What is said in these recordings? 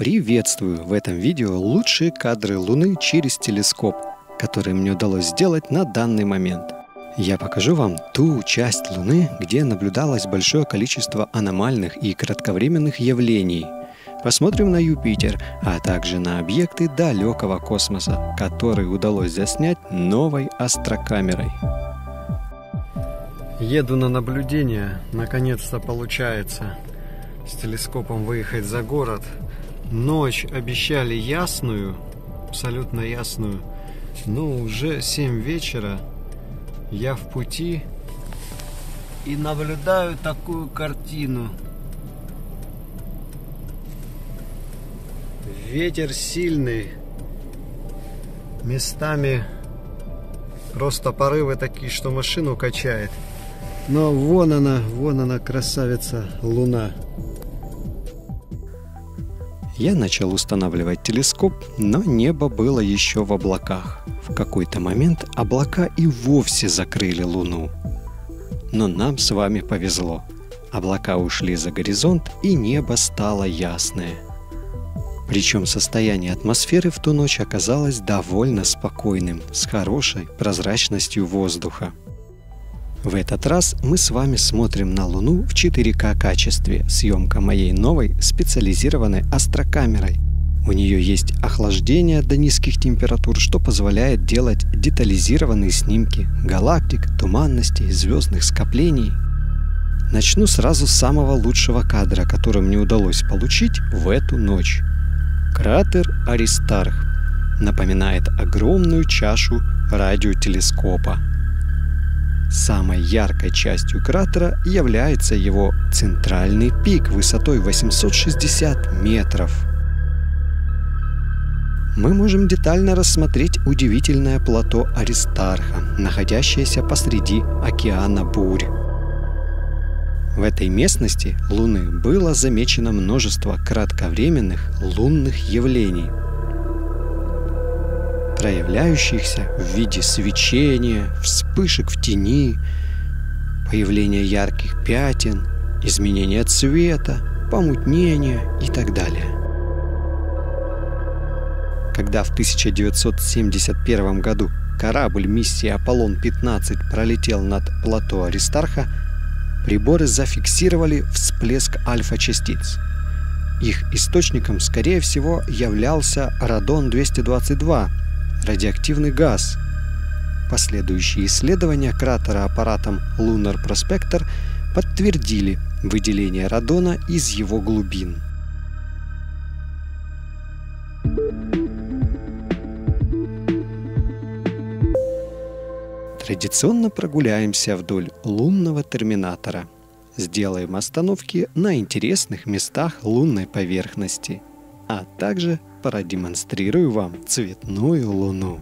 Приветствую! В этом видео лучшие кадры Луны через телескоп, которые мне удалось сделать на данный момент. Я покажу вам ту часть Луны, где наблюдалось большое количество аномальных и кратковременных явлений. Посмотрим на Юпитер, а также на объекты далекого космоса, которые удалось заснять новой астрокамерой. Еду на наблюдение, наконец-то получается с телескопом выехать за город – Ночь обещали ясную, абсолютно ясную. Но уже 7 вечера. Я в пути и наблюдаю такую картину. Ветер сильный. Местами просто порывы такие, что машину качает. Но вон она, вон она, красавица Луна. Я начал устанавливать телескоп, но небо было еще в облаках. В какой-то момент облака и вовсе закрыли Луну. Но нам с вами повезло. Облака ушли за горизонт, и небо стало ясное. Причем состояние атмосферы в ту ночь оказалось довольно спокойным, с хорошей прозрачностью воздуха. В этот раз мы с вами смотрим на Луну в 4К качестве. Съемка моей новой специализированной астрокамерой. У нее есть охлаждение до низких температур, что позволяет делать детализированные снимки галактик, туманностей, звездных скоплений. Начну сразу с самого лучшего кадра, который мне удалось получить в эту ночь. Кратер Аристарх напоминает огромную чашу радиотелескопа – Самой яркой частью кратера является его центральный пик высотой 860 метров. Мы можем детально рассмотреть удивительное плато Аристарха, находящееся посреди океана бурь. В этой местности Луны было замечено множество кратковременных лунных явлений – проявляющихся в виде свечения, вспышек в тени, появления ярких пятен, изменения цвета, помутнения и так далее. Когда в 1971 году корабль миссии Аполлон-15 пролетел над плато Аристарха, приборы зафиксировали всплеск альфа-частиц. Их источником, скорее всего, являлся радон-222, радиоактивный газ. Последующие исследования кратера аппаратом Lunar Prospector подтвердили выделение радона из его глубин. Традиционно прогуляемся вдоль лунного терминатора. Сделаем остановки на интересных местах лунной поверхности, а также продемонстрирую вам цветную луну.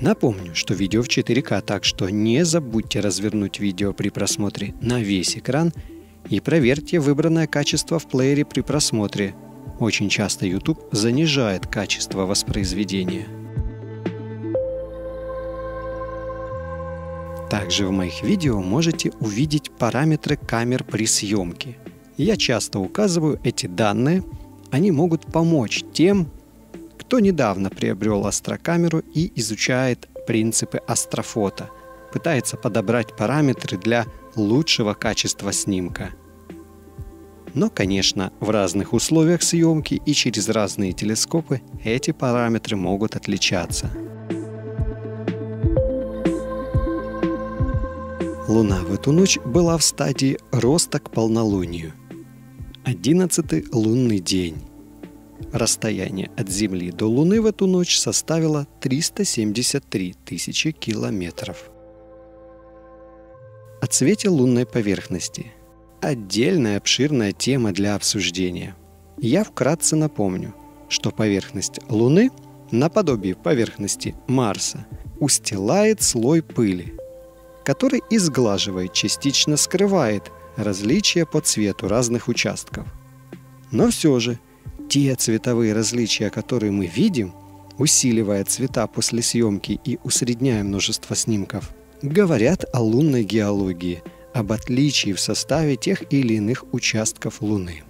Напомню, что видео в 4К, так что не забудьте развернуть видео при просмотре на весь экран и проверьте выбранное качество в плеере при просмотре. Очень часто YouTube занижает качество воспроизведения. Также в моих видео можете увидеть параметры камер при съемке – я часто указываю эти данные, они могут помочь тем, кто недавно приобрел астрокамеру и изучает принципы астрофото, пытается подобрать параметры для лучшего качества снимка. Но, конечно, в разных условиях съемки и через разные телескопы эти параметры могут отличаться. Луна в эту ночь была в стадии роста к полнолунию – Одиннадцатый лунный день. Расстояние от Земли до Луны в эту ночь составило 373 тысячи километров. О цвете лунной поверхности. Отдельная обширная тема для обсуждения. Я вкратце напомню, что поверхность Луны, наподобие поверхности Марса, устилает слой пыли, который изглаживает, частично скрывает различия по цвету разных участков. Но все же, те цветовые различия, которые мы видим, усиливая цвета после съемки и усредняя множество снимков, говорят о лунной геологии, об отличии в составе тех или иных участков Луны.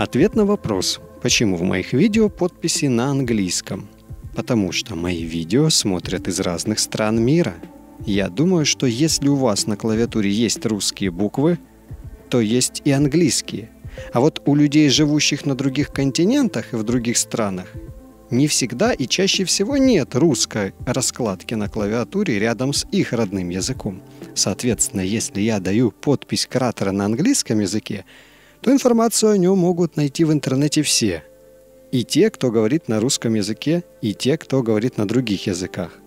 Ответ на вопрос, почему в моих видео подписи на английском. Потому что мои видео смотрят из разных стран мира. Я думаю, что если у вас на клавиатуре есть русские буквы, то есть и английские. А вот у людей, живущих на других континентах и в других странах, не всегда и чаще всего нет русской раскладки на клавиатуре рядом с их родным языком. Соответственно, если я даю подпись кратера на английском языке, то информацию о нем могут найти в интернете все. И те, кто говорит на русском языке, и те, кто говорит на других языках.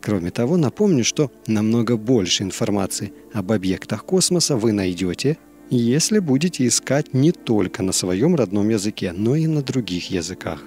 Кроме того, напомню, что намного больше информации об объектах космоса вы найдете, если будете искать не только на своем родном языке, но и на других языках.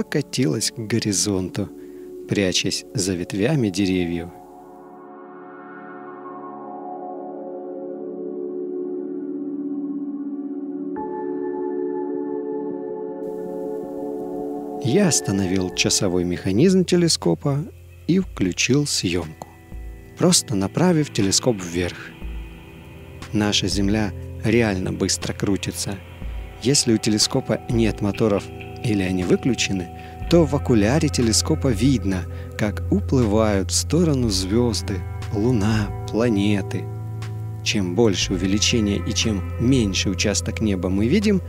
Покатилась к горизонту, прячась за ветвями деревьев. Я остановил часовой механизм телескопа и включил съемку, просто направив телескоп вверх. Наша Земля реально быстро крутится. Если у телескопа нет моторов или они выключены, то в окуляре телескопа видно, как уплывают в сторону звезды, Луна, планеты. Чем больше увеличение и чем меньше участок неба мы видим,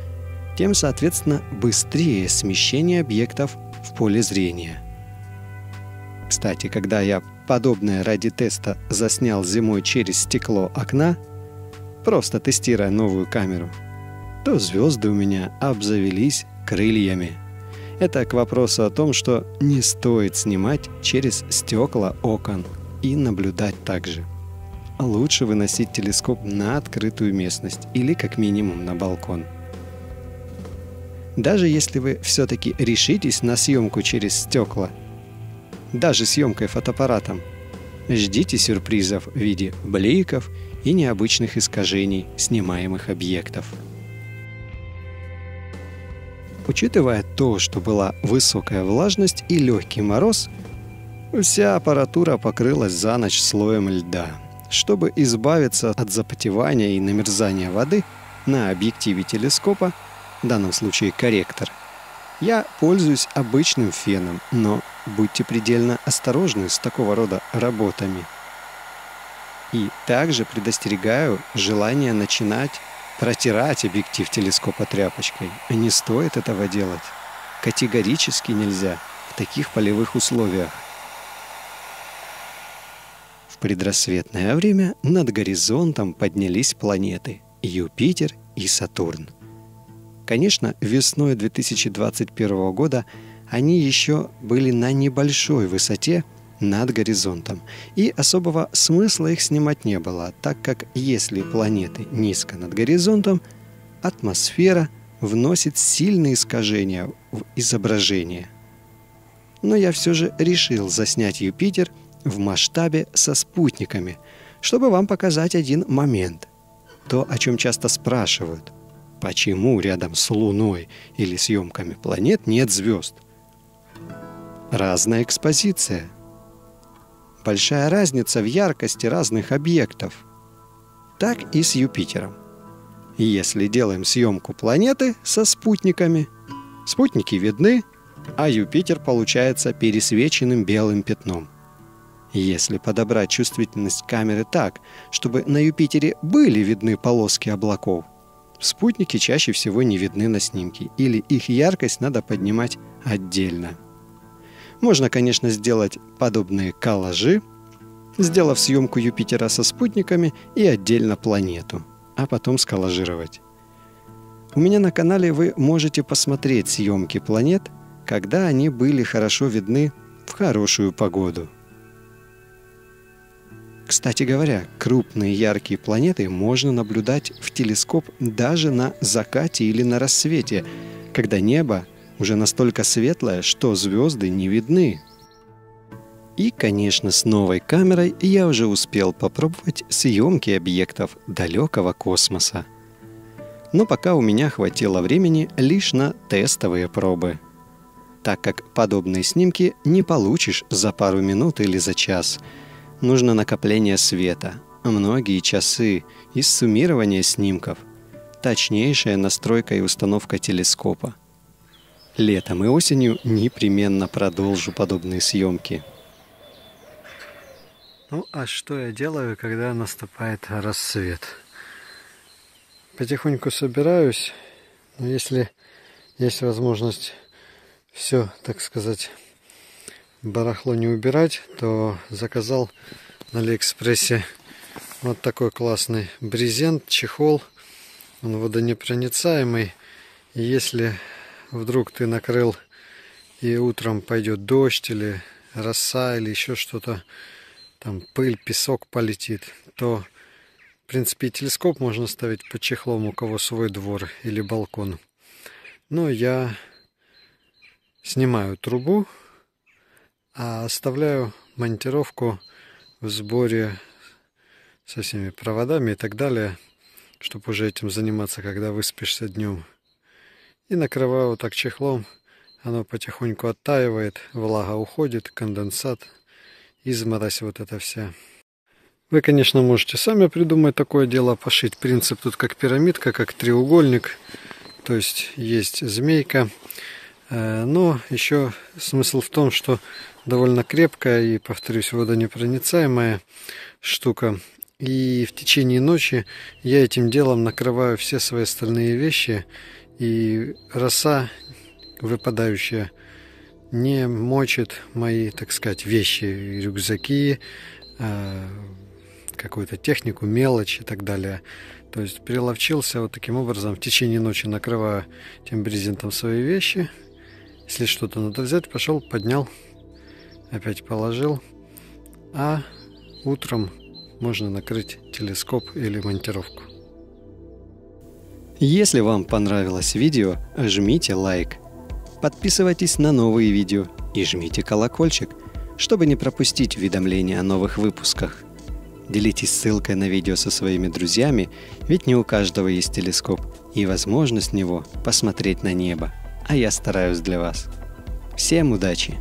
тем, соответственно, быстрее смещение объектов в поле зрения. Кстати, когда я подобное ради теста заснял зимой через стекло окна, просто тестируя новую камеру, то звезды у меня обзавелись крыльями. Это к вопросу о том, что не стоит снимать через стекла окон и наблюдать также. Лучше выносить телескоп на открытую местность или как минимум на балкон. Даже если вы все-таки решитесь на съемку через стекла, даже съемкой фотоаппаратом, ждите сюрпризов в виде бликов и необычных искажений снимаемых объектов. Учитывая то, что была высокая влажность и легкий мороз, вся аппаратура покрылась за ночь слоем льда. Чтобы избавиться от запотевания и намерзания воды на объективе телескопа, в данном случае корректор, я пользуюсь обычным феном, но будьте предельно осторожны с такого рода работами. И также предостерегаю желание начинать протирать объектив телескопа тряпочкой. Не стоит этого делать. Категорически нельзя в таких полевых условиях. В предрассветное время над горизонтом поднялись планеты Юпитер и Сатурн. Конечно, весной 2021 года они еще были на небольшой высоте – над горизонтом. И особого смысла их снимать не было, так как если планеты низко над горизонтом, атмосфера вносит сильные искажения в изображение. Но я все же решил заснять Юпитер в масштабе со спутниками, чтобы вам показать один момент. То, о чем часто спрашивают. Почему рядом с Луной или съемками планет нет звезд? Разная экспозиция – большая разница в яркости разных объектов. Так и с Юпитером. Если делаем съемку планеты со спутниками, спутники видны, а Юпитер получается пересвеченным белым пятном. Если подобрать чувствительность камеры так, чтобы на Юпитере были видны полоски облаков, спутники чаще всего не видны на снимке, или их яркость надо поднимать отдельно. Можно, конечно, сделать подобные коллажи, сделав съемку Юпитера со спутниками и отдельно планету, а потом сколлажировать. У меня на канале вы можете посмотреть съемки планет, когда они были хорошо видны в хорошую погоду. Кстати говоря, крупные яркие планеты можно наблюдать в телескоп даже на закате или на рассвете, когда небо уже настолько светлая, что звезды не видны. И, конечно, с новой камерой я уже успел попробовать съемки объектов далекого космоса. Но пока у меня хватило времени лишь на тестовые пробы. Так как подобные снимки не получишь за пару минут или за час. Нужно накопление света, многие часы и суммирование снимков, точнейшая настройка и установка телескопа – Летом и осенью непременно продолжу подобные съемки. Ну, а что я делаю, когда наступает рассвет? Потихоньку собираюсь, но если есть возможность все, так сказать, барахло не убирать, то заказал на Алиэкспрессе вот такой классный брезент, чехол. Он водонепроницаемый. И если вдруг ты накрыл и утром пойдет дождь или роса или еще что-то, там пыль, песок полетит, то в принципе телескоп можно ставить под чехлом, у кого свой двор или балкон. Но я снимаю трубу, а оставляю монтировку в сборе со всеми проводами и так далее, чтобы уже этим заниматься, когда выспишься днем. И накрываю вот так чехлом, оно потихоньку оттаивает, влага уходит, конденсат, изморозь вот эта вся. Вы, конечно, можете сами придумать такое дело, пошить. Принцип тут как пирамидка, как треугольник. То есть есть змейка. Э, но еще смысл в том, что довольно крепкая и, повторюсь, водонепроницаемая штука. И в течение ночи я этим делом накрываю все свои остальные вещи. И роса, выпадающая, не мочит мои, так сказать, вещи, рюкзаки, э, какую-то технику, мелочь и так далее. То есть приловчился вот таким образом в течение ночи накрываю тем брезентом свои вещи. Если что-то надо взять, пошел, поднял, опять положил. А утром можно накрыть телескоп или монтировку. Если вам понравилось видео, жмите лайк. Подписывайтесь на новые видео и жмите колокольчик, чтобы не пропустить уведомления о новых выпусках – Делитесь ссылкой на видео со своими друзьями, ведь не у каждого есть телескоп и возможность него посмотреть на небо. А я стараюсь для вас. Всем удачи!